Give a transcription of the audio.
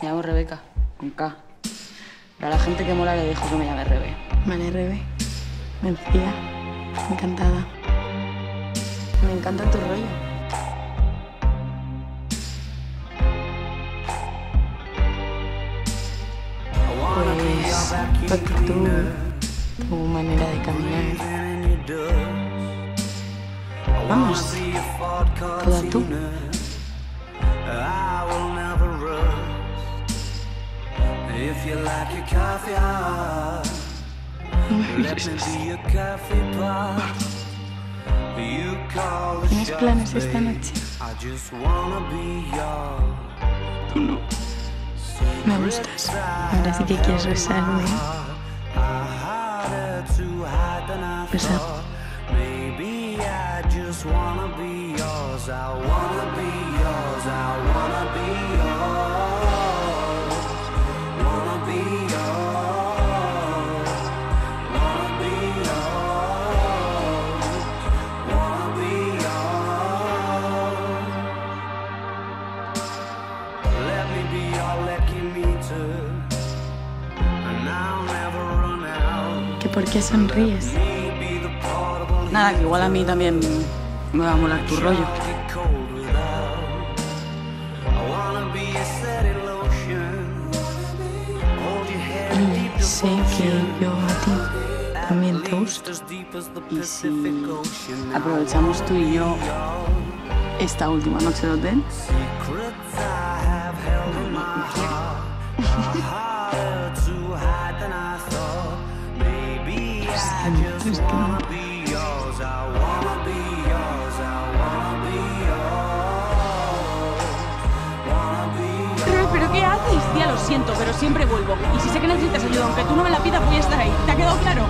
Me llamo Rebeca, con K. Pero a la gente que mola le dejo que me llame Rebe. Vale, Rebe. Mencía. Encantada. Me encanta tu rollo. Pues tu actitud, tu manera de caminar. Vamos, If you like your coffee hot, oh, let me be your coffee pot. You call the ¿Tienes shots, planes esta babe. noche? I just wanna be yours. Tú no. Me gustas. Ahora sí que quieres besarme. Harder to hide than I Besa. thought. Maybe I just wanna be yours. I wanna be yours. I wanna be yours. Por qué sonríes? Nada, que igual a mí también me va a molar tu rollo. deep Sé que yo a ti también te gusto. Y si aprovechamos tú y yo esta última noche de hotel, Pero, ¿qué haces? Tía, lo siento, pero siempre vuelvo. Y si sé que necesitas ayuda, aunque tú no me la pidas, voy a estar ahí. ¿Te ha quedado claro?